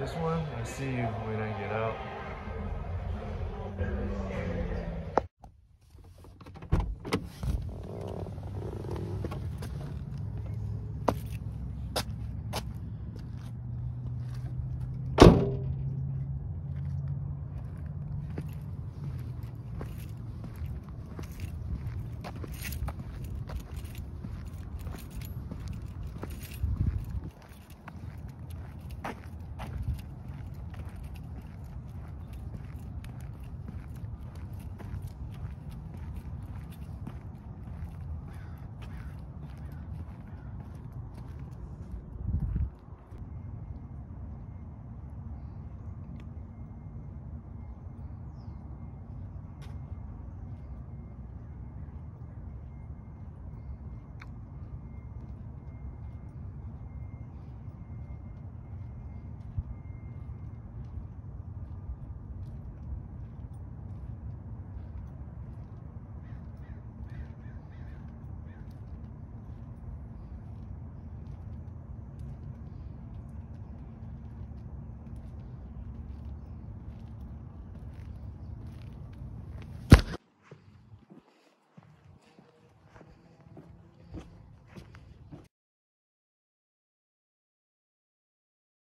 this one. I see you when I get out.